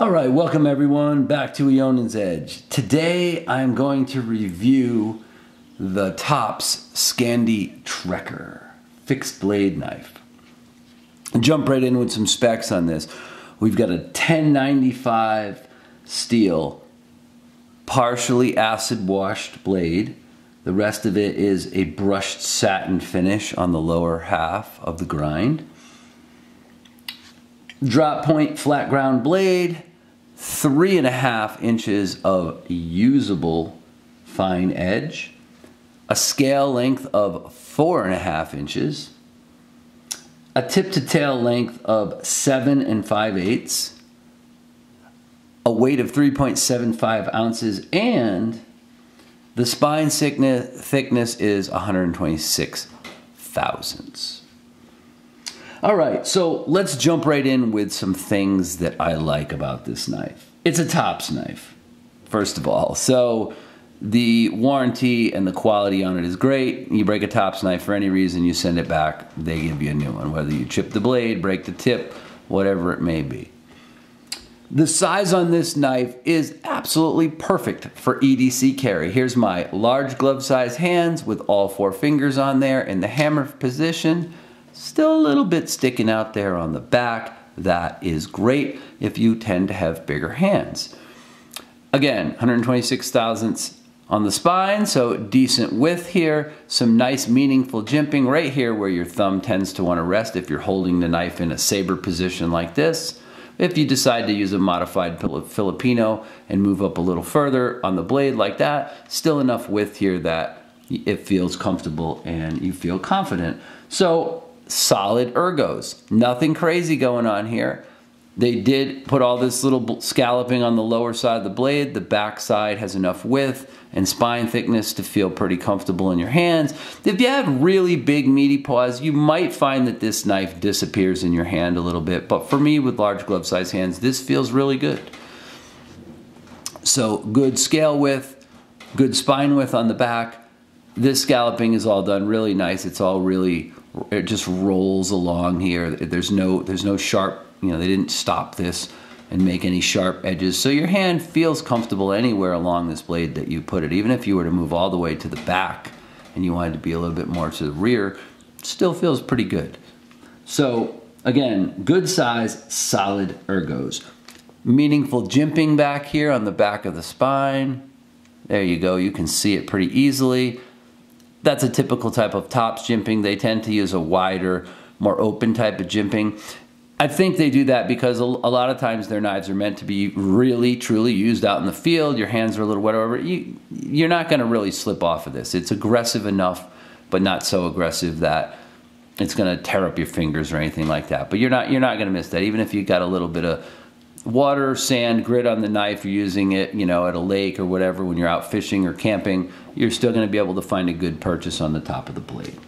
All right, welcome everyone back to Eionan's Edge. Today I'm going to review the Tops Scandi Trekker fixed blade knife. Jump right in with some specs on this. We've got a 1095 steel, partially acid washed blade. The rest of it is a brushed satin finish on the lower half of the grind. Drop point flat ground blade, three and a half inches of usable fine edge, a scale length of four and a half inches, a tip to tail length of seven and five eighths, a weight of 3.75 ounces, and the spine thickness is 126 thousandths. All right, so let's jump right in with some things that I like about this knife. It's a tops knife, first of all. So the warranty and the quality on it is great. You break a tops knife for any reason, you send it back, they give you a new one, whether you chip the blade, break the tip, whatever it may be. The size on this knife is absolutely perfect for EDC carry. Here's my large glove size hands with all four fingers on there in the hammer position. Still a little bit sticking out there on the back. That is great if you tend to have bigger hands. Again, 126 thousandths on the spine, so decent width here. Some nice meaningful jimping right here where your thumb tends to want to rest if you're holding the knife in a saber position like this. If you decide to use a modified Filipino and move up a little further on the blade like that, still enough width here that it feels comfortable and you feel confident. So solid ergos. Nothing crazy going on here. They did put all this little scalloping on the lower side of the blade. The back side has enough width and spine thickness to feel pretty comfortable in your hands. If you have really big meaty paws, you might find that this knife disappears in your hand a little bit. But for me, with large glove size hands, this feels really good. So good scale width, good spine width on the back. This scalloping is all done really nice. It's all really it just rolls along here. There's no there's no sharp, you know, they didn't stop this and make any sharp edges. So your hand feels comfortable anywhere along this blade that you put it. Even if you were to move all the way to the back and you wanted to be a little bit more to the rear, still feels pretty good. So again, good size, solid ergos. Meaningful jimping back here on the back of the spine. There you go, you can see it pretty easily. That's a typical type of tops jimping. They tend to use a wider, more open type of jimping. I think they do that because a, lot of times their knives are meant to be really, truly used out in the field. Your hands are a little whatever. You, you're not going to really slip off of this. It's aggressive enough, but not so aggressive that it's going to tear up your fingers or anything like that. But you're not you're not going to miss that. Even if you got a little bit of water, sand, grit on the knife, you're using it, you know, at a lake or whatever when you're out fishing or camping, you're still going to be able to find a good purchase on the top of the blade.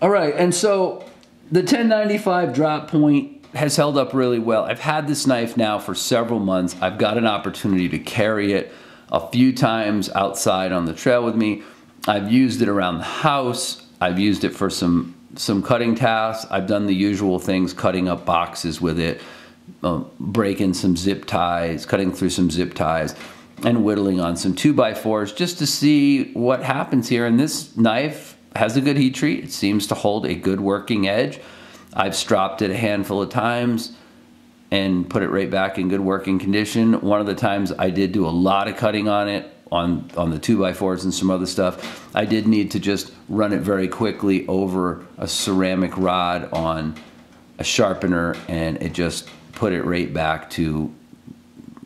All right, and so the 1095 drop point has held up really well. I've had this knife now for several months. I've got an opportunity to carry it a few times outside on the trail with me. I've used it around the house. I've used it for some some cutting tasks. I've done the usual things, cutting up boxes with it, uh, breaking some zip ties, cutting through some zip ties, and whittling on some 2x4s just to see what happens here. And this knife has a good heat treat. It seems to hold a good working edge. I've stropped it a handful of times and put it right back in good working condition. One of the times I did do a lot of cutting on it on on the two by fours and some other stuff. I did need to just run it very quickly over a ceramic rod on a sharpener, and it just put it right back to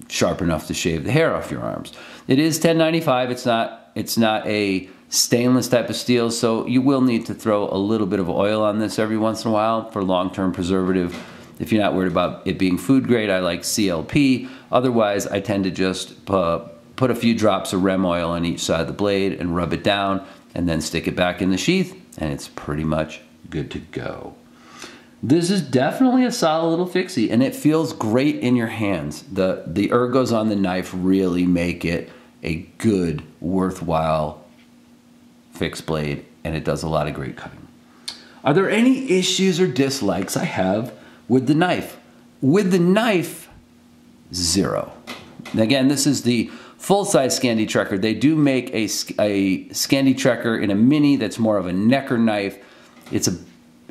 sharp enough to shave the hair off your arms. It is 1095. It's not it's not a stainless type of steel, so you will need to throw a little bit of oil on this every once in a while for long-term preservative. If you're not worried about it being food grade, I like CLP. Otherwise, I tend to just uh, put a few drops of rem oil on each side of the blade and rub it down and then stick it back in the sheath and it's pretty much good to go. This is definitely a solid little fixie and it feels great in your hands. The, the ergos on the knife really make it a good, worthwhile fixed blade and it does a lot of great cutting. Are there any issues or dislikes I have with the knife? With the knife, zero. Again, this is the full-size Scandi Trekker. They do make a, a Scandi Trekker in a mini that's more of a necker knife. It's a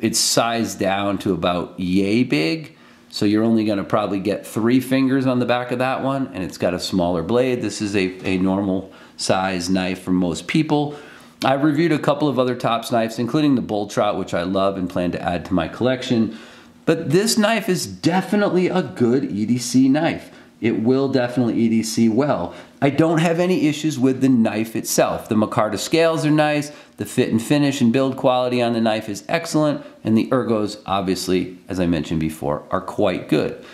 it's sized down to about yay big. So you're only gonna probably get three fingers on the back of that one and it's got a smaller blade. This is a, a normal size knife for most people. I've reviewed a couple of other Tops knives, including the Bull Trout, which I love and plan to add to my collection. But this knife is definitely a good EDC knife it will definitely EDC well. I don't have any issues with the knife itself. The micarta scales are nice, the fit and finish and build quality on the knife is excellent, and the ergos, obviously, as I mentioned before, are quite good.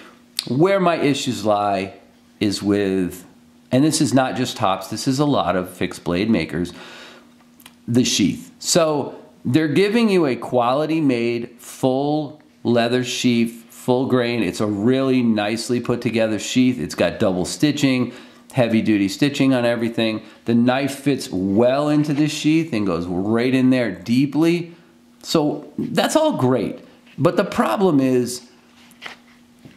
Where my issues lie is with, and this is not just Tops, this is a lot of fixed blade makers, the sheath. So they're giving you a quality made full leather sheath full grain. It's a really nicely put together sheath. It's got double stitching, heavy duty stitching on everything. The knife fits well into the sheath and goes right in there deeply. So that's all great. But the problem is,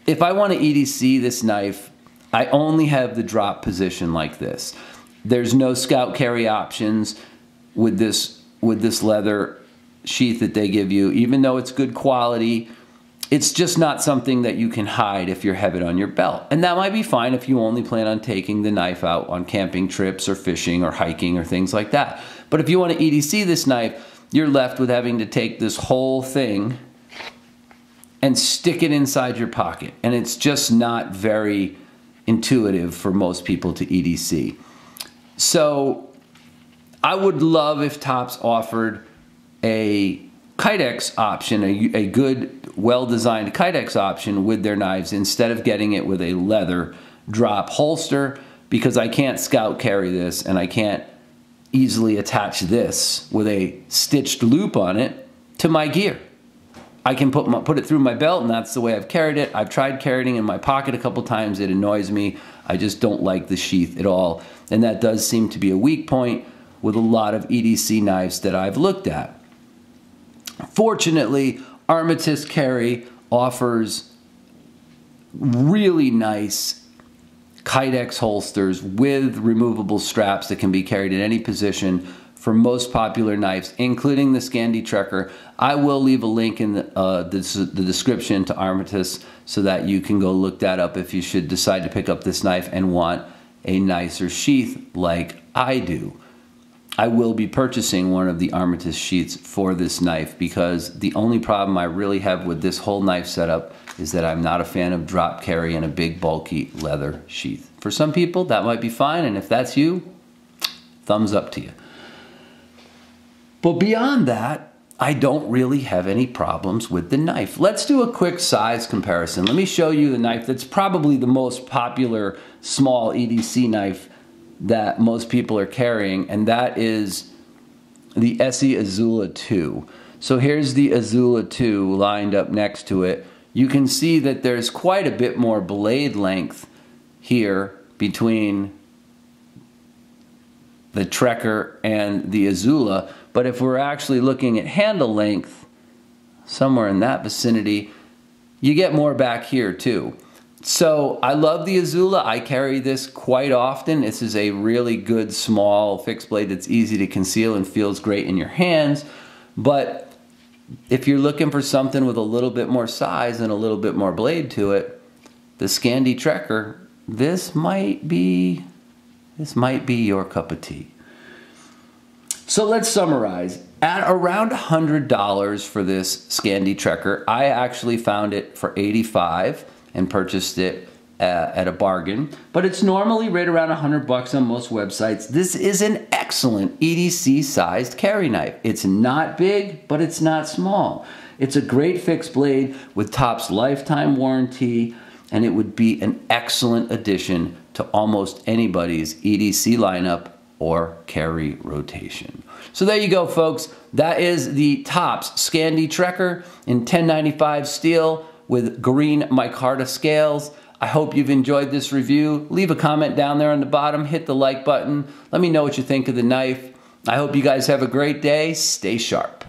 if I want to EDC this knife, I only have the drop position like this. There's no scout carry options with this with this leather sheath that they give you, even though it's good quality it's just not something that you can hide if you have it on your belt. And that might be fine if you only plan on taking the knife out on camping trips or fishing or hiking or things like that. But if you want to EDC this knife, you're left with having to take this whole thing and stick it inside your pocket. And it's just not very intuitive for most people to EDC. So I would love if Tops offered a Kydex option, a, a good well-designed Kydex option with their knives instead of getting it with a leather drop holster because I can't scout carry this and I can't easily attach this with a stitched loop on it to my gear. I can put, my, put it through my belt and that's the way I've carried it. I've tried carrying it in my pocket a couple times. It annoys me. I just don't like the sheath at all. And that does seem to be a weak point with a lot of EDC knives that I've looked at. Fortunately, Armatus Carry offers really nice Kydex holsters with removable straps that can be carried in any position for most popular knives, including the Scandi Trekker. I will leave a link in the, uh, the, the, description to Armatus so that you can go look that up if you should decide to pick up this knife and want a nicer sheath like I do. I will be purchasing one of the Armatus sheaths for this knife because the only problem I really have with this whole knife setup is that I'm not a fan of drop carry and a big bulky leather sheath. For some people that might be fine and if that's you, thumbs up to you. But beyond that, I don't really have any problems with the knife. Let's do a quick size comparison. Let me show you the knife that's probably the most popular small EDC knife that most people are carrying, and that is the ESEE Izula 2. So here's the Izula 2 lined up next to it. You can see that there's quite a bit more blade length here between the Trekker and the Izula, But if we're actually looking at handle length, somewhere in that vicinity, you get more back here too. So I love the Izula. I carry this quite often. This is a really good small fixed blade that's easy to conceal and feels great in your hands. But if you're looking for something with a little bit more size and a little bit more blade to it, the Scandi Trekker, this might be this might be your cup of tea. So let's summarize. At around $100 for this Scandi Trekker, I actually found it for 85 and purchased it uh, at a bargain, but it's normally right around 100 bucks on most websites. This is an excellent EDC sized carry knife. It's not big, but it's not small. It's a great fixed blade with Top's lifetime warranty, and it would be an excellent addition to almost anybody's EDC lineup or carry rotation. So there you go, folks. That is the Tops Scandi Trekker in 1095 steel with green micarta scales. I hope you've enjoyed this review. Leave a comment down there on the bottom. Hit the like button. Let me know what you think of the knife. I hope you guys have a great day. Stay sharp.